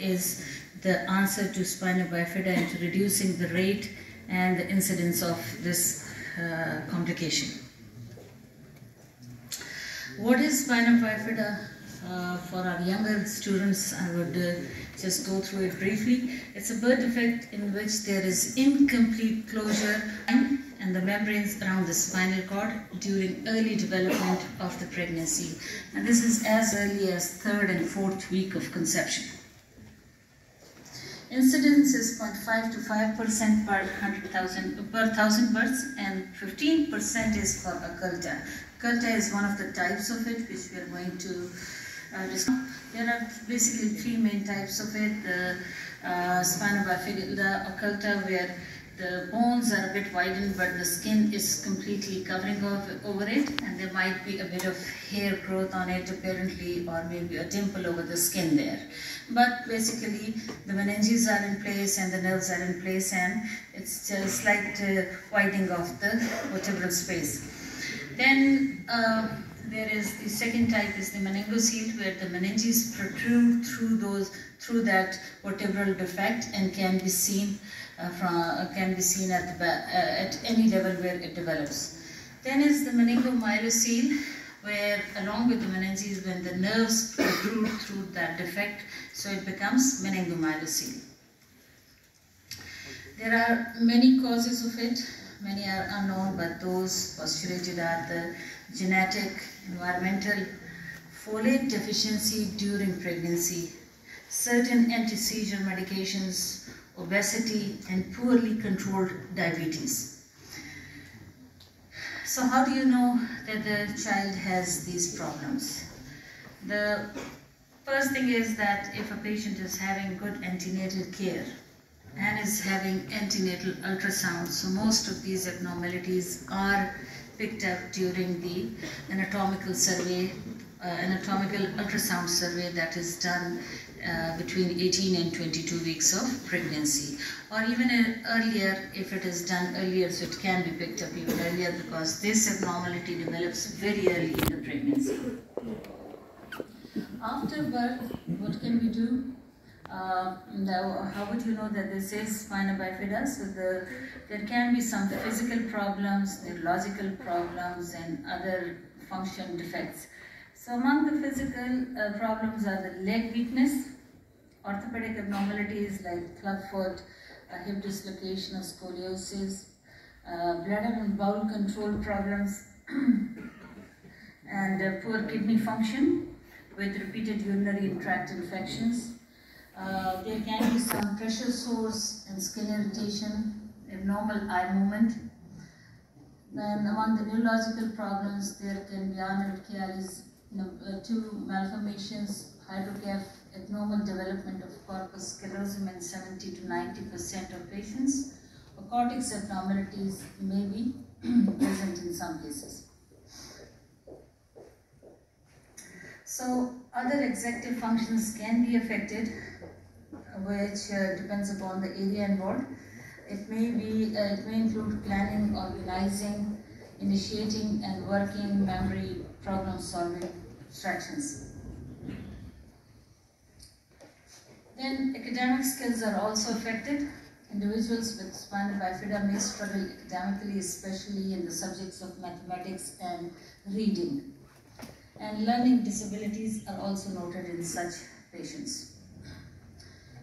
is the answer to spina bifida into reducing the rate and the incidence of this uh, complication. What is spina bifida? Uh, for our younger students, I would uh, just go through it briefly. It's a birth defect in which there is incomplete closure and the membranes around the spinal cord during early development of the pregnancy. And this is as early as third and fourth week of conception. Incidence is 0.5 to 5% per 100,000 per 1,000 births and 15% is for occulta. Occulta is one of the types of it which we are going to uh. There are basically three main types of it. The uh, spina bifida occulta where the bones are a bit widened but the skin is completely covering over it and there might be a bit of hair growth on it apparently or maybe a dimple over the skin there. But basically the meninges are in place and the nerves are in place and it's just slight uh, widening of the vertebral space. Then uh, there is the second type is the meningocele where the meninges protrude through those through that vertebral defect and can be seen uh, from uh, can be seen at the uh, at any level where it develops. Then is the meningomyelocele where along with the meninges when the nerves protrude through that defect so it becomes meningomyelocele. There are many causes of it, many are unknown but those postulated are the genetic, environmental, folate deficiency during pregnancy, certain anti-seizure medications, obesity, and poorly controlled diabetes. So how do you know that the child has these problems? The first thing is that if a patient is having good antenatal care and is having antenatal ultrasound, so most of these abnormalities are picked up during the anatomical survey, uh, anatomical ultrasound survey that is done uh, between 18 and 22 weeks of pregnancy or even earlier if it is done earlier so it can be picked up even earlier because this abnormality develops very early in the pregnancy. After birth, what can we do? Uh, how would you know that this is spina bifida? So the, there can be some physical problems, neurological problems and other function defects. So among the physical uh, problems are the leg weakness, orthopedic abnormalities like clubfoot, uh, hip dislocation or scoliosis, uh, bladder and bowel control problems, and uh, poor kidney function with repeated urinary tract infections. Uh, there can be some pressure sores and skin irritation, abnormal eye movement, then among the neurological problems, there can be know, uh, two malformations, hydrogaph, abnormal development of corpus callosum in 70 to 90% of patients, or cortex abnormalities may be present in some cases. So other executive functions can be affected, which uh, depends upon the area involved. It may be, uh, it may include planning, organizing, initiating and working memory problem solving strategies. Then academic skills are also affected. Individuals with spina bifida may struggle academically, especially in the subjects of mathematics and reading. And learning disabilities are also noted in such patients.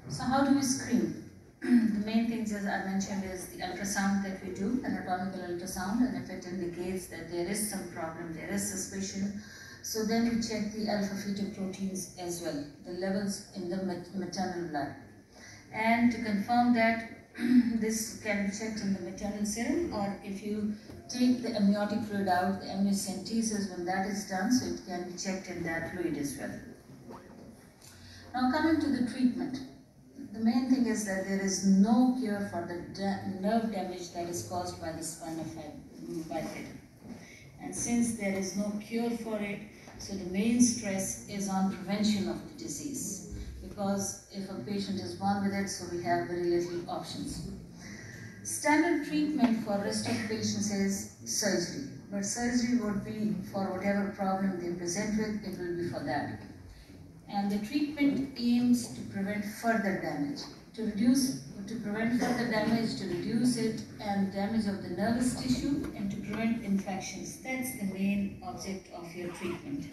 So how do we screen? the main things as I mentioned is the ultrasound that we do, anatomical ultrasound, and if it indicates that there is some problem, there is suspicion, so then we check the alpha-fetoproteins as well, the levels in the maternal blood. And to confirm that this can be checked in the maternal serum or if you take the amniotic fluid out, the amniocentesis, when that is done, so it can be checked in that fluid as well. Now coming to the treatment the main thing is that there is no cure for the nerve damage that is caused by the spinal bifida. And since there is no cure for it, so the main stress is on prevention of the disease. Because if a patient is born with it, so we have very little options. Standard treatment for rest of patients is surgery. But surgery would be for whatever problem they present with, it will be for that. And the treatment aims to prevent further damage. To reduce, to prevent further damage, to reduce it and damage of the nervous tissue, and to prevent infections. That's the main object of your treatment.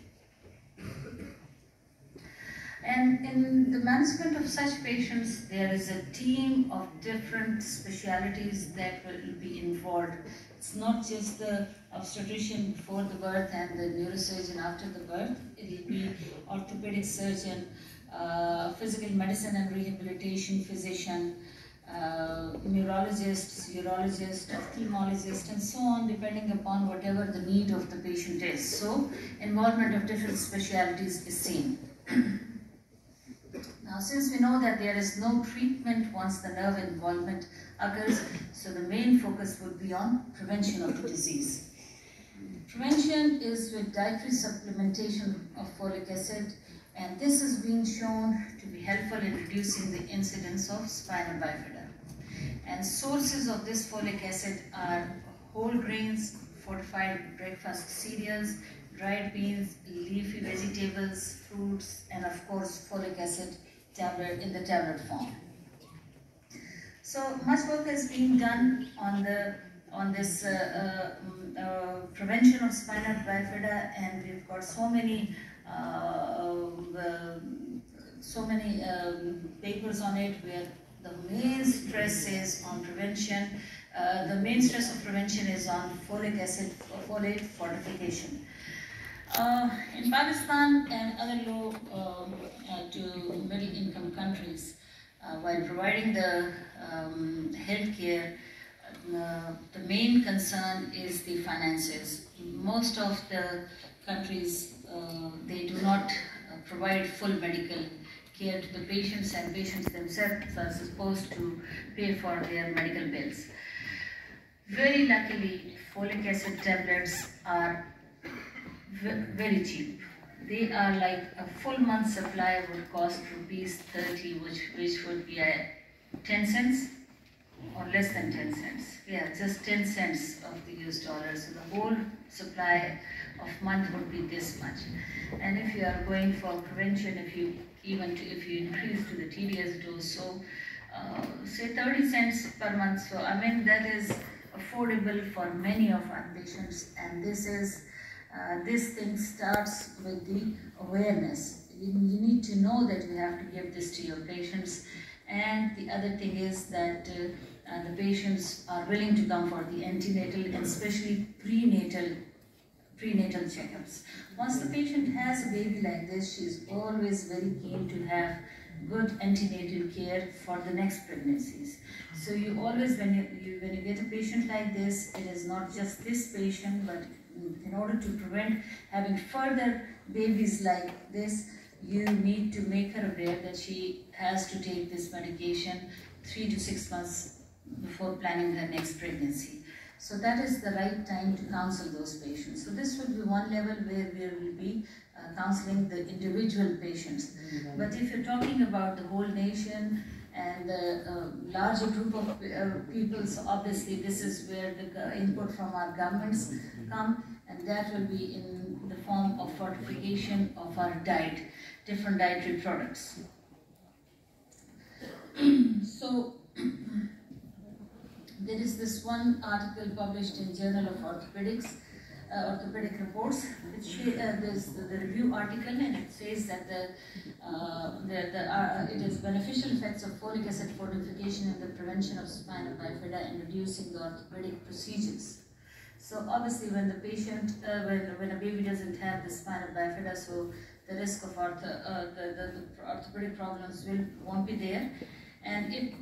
And in the management of such patients, there is a team of different specialities that will be involved. It's not just the obstetrician before the birth and the neurosurgeon after the birth. It will be orthopedic surgeon, uh, physical medicine and rehabilitation physician, uh, neurologist, urologist, ophthalmologist, and so on, depending upon whatever the need of the patient is. So, involvement of different specialities is seen. Now, since we know that there is no treatment once the nerve involvement occurs, so the main focus would be on prevention of the disease. Prevention is with dietary supplementation of folic acid, and this has been shown to be helpful in reducing the incidence of spinal bifida. And sources of this folic acid are whole grains, fortified breakfast cereals, dried beans, leafy vegetables, fruits, and of course folic acid tablet in the tablet form. So much work has been done on the on this uh, uh, mm, uh, prevention of spina bifida, and we've got so many uh, so many um, papers on it where the main stress is on prevention. Uh, the main stress of prevention is on folic acid, folate fortification. Uh, in Pakistan and other low um, uh, to middle income countries, uh, while providing the um, health care, uh, the main concern is the finances. Most of the countries, uh, they do not uh, provide full medical care to the patients and patients themselves are supposed to pay for their medical bills. Very luckily, folic acid tablets are very cheap. They are like a full month supply would cost rupees 30, which, which would be a 10 cents or less than 10 cents. Yeah, just 10 cents of the US dollar. So the whole supply of month would be this much. And if you are going for prevention, if you even to, if you increase to the TDS dose, so uh, say 30 cents per month. So I mean that is affordable for many of our patients, and this is uh, this thing starts with the awareness. You, you, need to know that you have to give this to your patients. And the other thing is that uh, uh, the patients are willing to come for the antenatal and especially prenatal prenatal checkups. Once the patient has a baby like this, she is always very keen to have good antenatal care for the next pregnancies. So you always, when you, you, when you get a patient like this, it is not just this patient, but in order to prevent having further babies like this, you need to make her aware that she has to take this medication three to six months before planning her next pregnancy. So that is the right time to counsel those patients. So this would be one level where we will be uh, counseling the individual patients. Mm-hmm. But if you're talking about the whole nation and the uh, larger group of uh, people, so obviously this is where the input from our governments come and that will be in the form of fortification of our diet, different dietary products. so there is this one article published in Journal of Orthopedics, uh, Orthopedic Reports, which uh, there's the, review article and it says that the, uh, the, the uh, it is beneficial effects of folic acid fortification in the prevention of spinal bifida and reducing the orthopedic procedures. So obviously when the patient, uh, when, when a baby doesn't have the spinal bifida, so the risk of ortho, uh, the, the, the, orthopedic problems will, won't be there. And it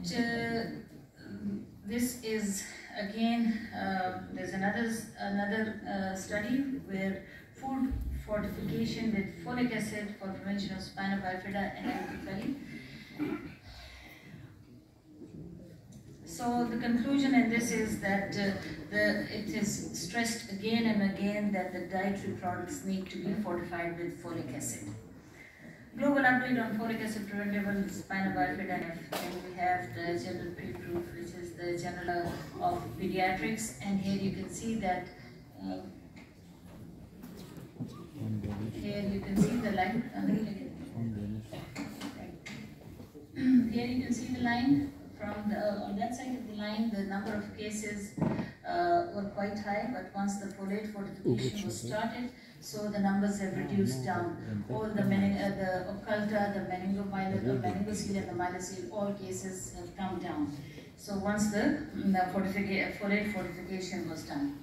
this is again, uh, there's another, another uh, study where food fortification with folic acid for prevention of spinal bifida anencephaly. So the conclusion in this is that uh, the, it is stressed again and again that the dietary products need to be fortified with folic acid. Global update on folic acid preventable spina bifida. Then we have the journal pre-proof, which is the Journal of Pediatrics. And here you can see that uh, here you can see the line. here you can see the line from the, uh, on that side of the line, the number of cases uh, were quite high, but once the folate fortification was started, so the numbers have reduced down. All the mening, uh, the occulta, the meningomyelin, the meningocele and the myelocele, all cases have come down. So once the, the fortifica- folate fortification was done.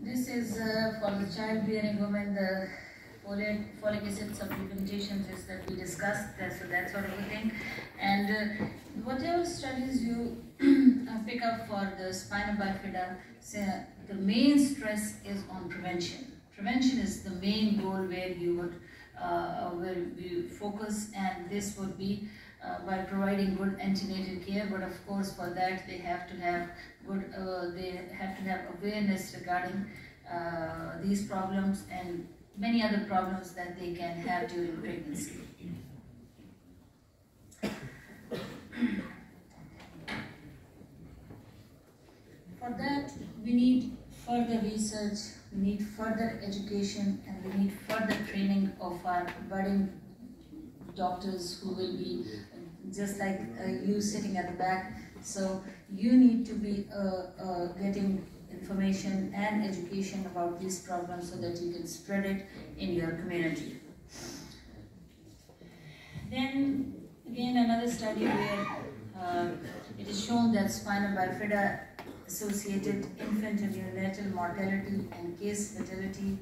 This is uh, for the childbearing women, the folate, folic acid supplementations is that we discussed, that, so that sort of a thing. And uh, whatever studies you pick up for the spinal bifida, the main stress is on prevention. Prevention is the main goal where you would uh, where we focus, and this would be uh, by providing good antenatal care. But of course, for that they have to have good, uh, they have to have awareness regarding uh, these problems and many other problems that they can have during pregnancy. For that, we need further research, we need further education, and we need further training of our budding doctors who will be just like uh, you sitting at the back. So you need to be uh, uh, getting information and education about these problems so that you can spread it in your community. Then again another study where uh, it is shown that spina bifida associated infant and neonatal mortality and case fatality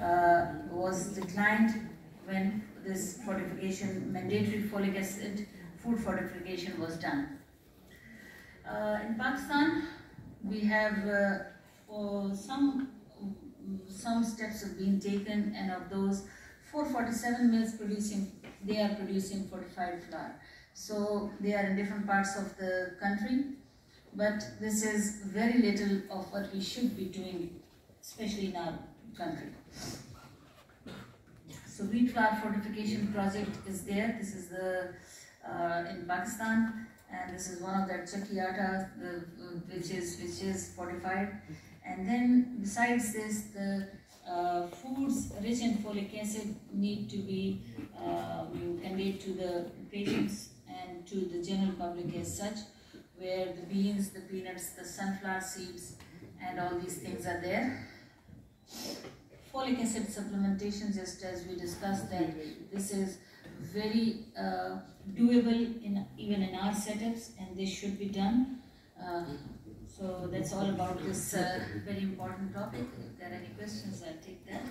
uh, was declined when this fortification, mandatory folic acid food fortification was done. Uh, in Pakistan, we have uh, some some steps have been taken, and of those, 447 mills producing, they are producing fortified flour. So they are in different parts of the country, but this is very little of what we should be doing, especially in our country. So wheat flour fortification project is there. This is the uh, in Pakistan, and this is one of the chakki atta, the, which is which is fortified. And then besides this, the uh, foods rich in folic acid need to be um, conveyed to the patients and to the general public as such, where the beans, the peanuts, the sunflower seeds, and all these things are there. Folic acid supplementation, just as we discussed that this is very uh, doable in even in our setups, and this should be done. Uh, so that's all about this uh, very important topic. If there are any questions, I'll take that.